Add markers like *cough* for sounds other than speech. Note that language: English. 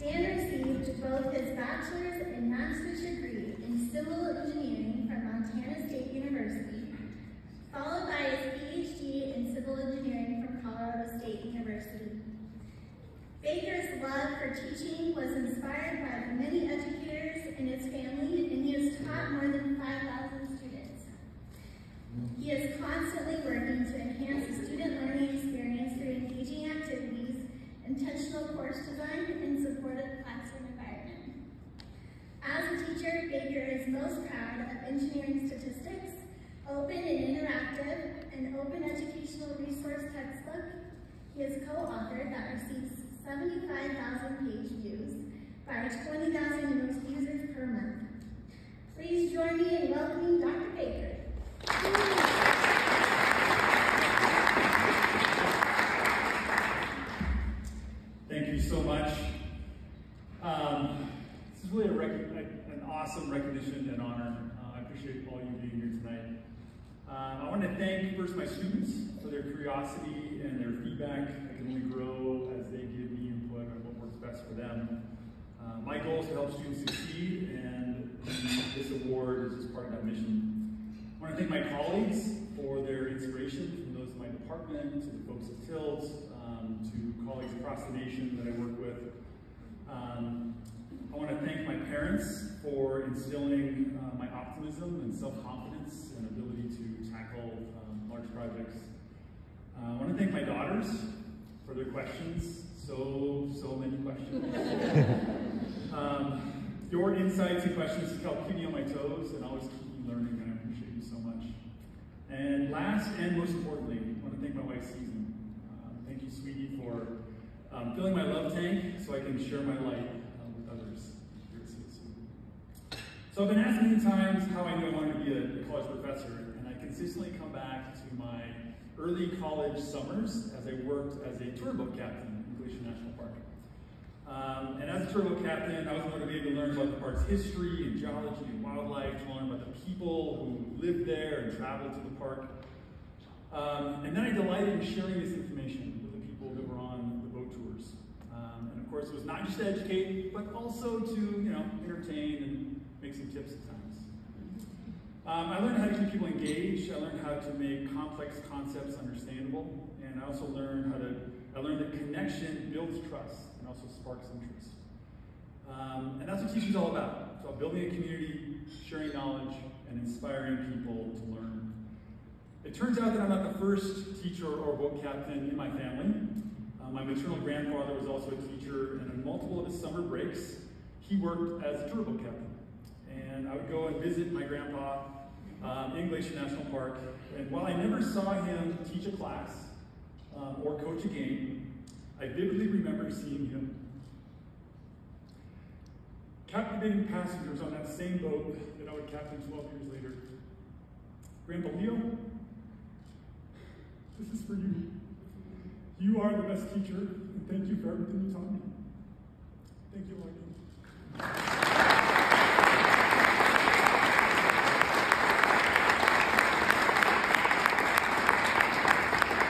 Dan received both his bachelor's and master's degree in civil engineering from Montana State University, followed by his PhD in civil engineering from Colorado State University. Baker's love for teaching was inspired by many educators in his family, and he has taught more than 5,000 students. He is constantly working to enhance the student learning experience through engaging activities, intentional course design, and supportive classroom environment. As a Baker is most proud of engineering statics, open and interactive, an open educational resource textbook he has co-authored that receives 75,000 page views by 20,000 users per month. Please join me in welcoming Dr. Baker. Thank you so much. Um, this is really a an awesome recognition and honor. Uh, I appreciate all you being here tonight. Um, I want to thank first my students for their curiosity and their feedback. I can only grow as they give me input on what works best for them. Uh, my goal is to help students succeed, and this award is just part of that mission. I want to thank my colleagues for their inspiration, from those in my department, to the folks at TILT, um, to colleagues across the nation that I work with. Um, I want to thank my parents for instilling uh, my optimism and self-confidence and ability to tackle um, large projects. Uh, I want to thank my daughters for their questions. So, so many questions. *laughs* um, your insights and questions help keep me on my toes and always keep me learning, and I appreciate you so much. And last and most importantly, I want to thank my wife, Susan. Uh, thank you, sweetie, for um, filling my love tank so I can share my light uh, with others here at CSU. So I've been asked many times how I wanted to be a, a college professor, and I consistently come back to my early college summers as I worked as a tour boat captain in Glacier National Park. Um, and as a tour boat captain, I was motivated to learn about the park's history and geology and wildlife, to learn about the people who lived there and traveled to the park. Um, and then I delighted in sharing this information with the people that were on the boat tours. Um, and of course, it was not just to educate, but also to, you know, entertain and make some tips at times. Um, I learned how to keep people engaged. I learned how to make complex concepts understandable. And I also learned how to, I learned that connection builds trust and also sparks interest. Um, and that's what teaching is all about. It's about building a community, sharing knowledge, and inspiring people to learn. It turns out that I'm not the first teacher or boat captain in my family. Uh, my maternal grandfather was also a teacher, and in multiple of his summer breaks, he worked as a tour boat captain and I would go and visit my grandpa um, in Glacier National Park. And while I never saw him teach a class um, or coach a game, I vividly remember seeing him. Captivating passengers on that same boat that I would captain 12 years later. Grandpa Leo, this is for you. You are the best teacher, and thank you for everything you taught me. Thank you, Lightning.